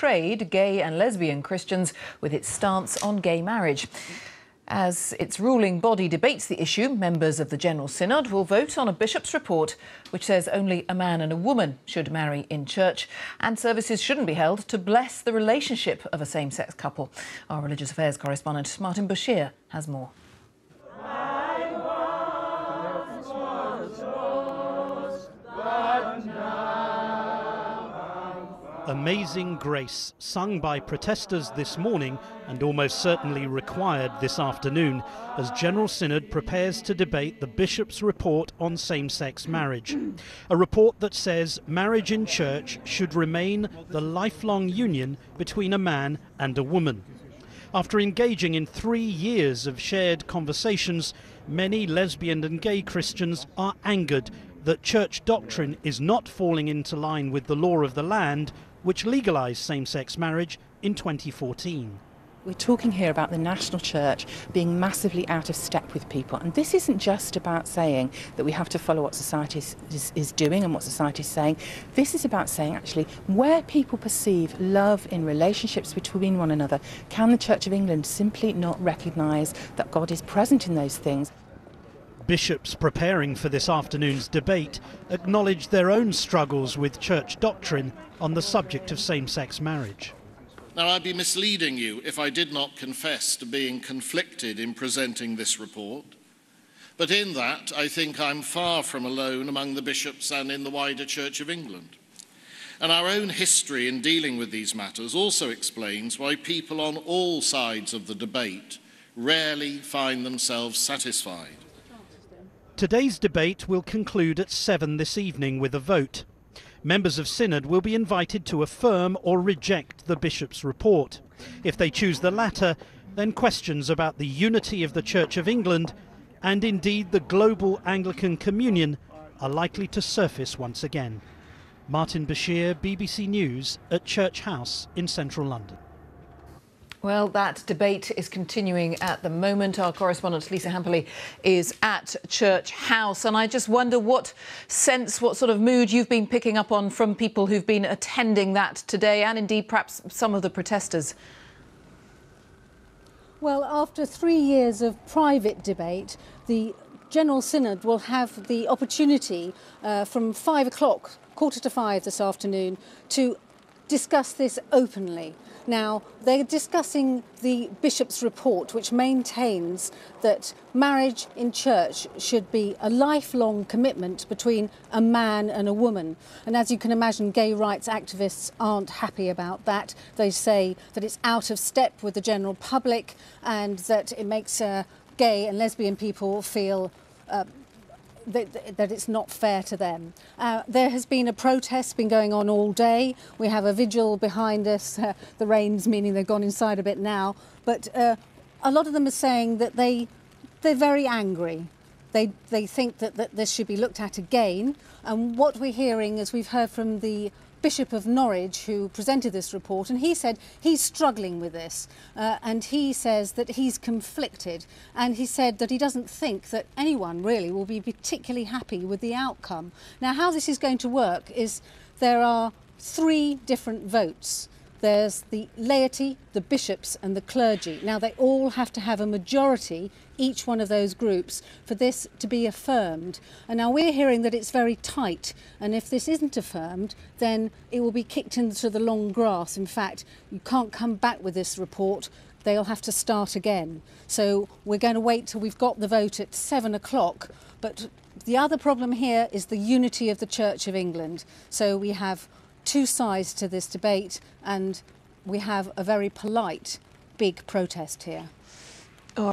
betrayed gay and lesbian Christians with its stance on gay marriage. As its ruling body debates the issue, members of the General Synod will vote on a bishop's report which says only a man and a woman should marry in church and services shouldn't be held to bless the relationship of a same sex couple. Our religious affairs correspondent Martin Bashir has more. Amazing Grace, sung by protesters this morning and almost certainly required this afternoon as General Synod prepares to debate the Bishop's report on same sex marriage. A report that says marriage in church should remain the lifelong union between a man and a woman. After engaging in three years of shared conversations, many lesbian and gay Christians are angered that church doctrine is not falling into line with the law of the land which legalised same sex marriage in 2014. We're talking here about the national church being massively out of step with people. And this isn't just about saying that we have to follow what society is, is, is, doing and what society is saying. This is about saying, actually, where people perceive love in relationships between one another, can the Church of England simply not recognise that God is present in those things? Bishops preparing for this afternoon's debate acknowledge their own struggles with church doctrine on the subject of same sex marriage. Now, I'd be misleading you if I did not confess to being conflicted in presenting this report. But in that, I think I'm far from alone among the bishops and in the wider Church of England. And our own history in dealing with these matters also explains why people on all sides of the debate rarely find themselves satisfied. Today's debate will conclude at 7 this evening with a vote. Members of Synod will be invited to affirm or reject the Bishop's report. If they choose the latter, then questions about the unity of the Church of England and indeed the global Anglican Communion are likely to surface once again. Martin Bashir, BBC News at Church House in central London. Well, that debate is continuing at the moment. Our correspondent Lisa Hampele is at Church House, and I just wonder what sense, what sort of mood you've been picking up on from people who've been attending that today, and indeed perhaps some of the protesters. Well, after three years of private debate, the General Synod will have the opportunity uh, from five o'clock, quarter to five this afternoon, to discuss this openly. Now, they're discussing the bishop's report, which maintains that marriage in church should be a lifelong commitment between a man and a woman. And as you can imagine, gay rights activists aren't happy about that. They say that it's out of step with the general public and that it makes uh, gay and lesbian people feel uh, that, that, it's not fair to them. Uh, there has been a protest been going on all day. We have a vigil behind us. Uh, the rain's meaning they've gone inside a bit now. But uh, a lot of them are saying that they, they're very angry. They, they think that, that this should be looked at again. And what we're hearing, as we've heard from the Bishop of Norwich who presented this report, and he said he's struggling with this. Uh, and he says that he's conflicted, and he said that he doesn't think that anyone really will be particularly happy with the outcome. Now, how this is going to work is there are three different votes. There's the laity, the bishops and the clergy. Now they all have to have a majority, each one of those groups, for this to be affirmed. And now we're hearing that it's very tight and if this isn't affirmed then it will be kicked into the long grass. In fact, you can't come back with this report they'll have to start again. So we're going to wait till we've got the vote at seven o'clock. But the other problem here is the unity of the Church of England. So we have two sides to this debate and we have a very polite big protest here. Oh,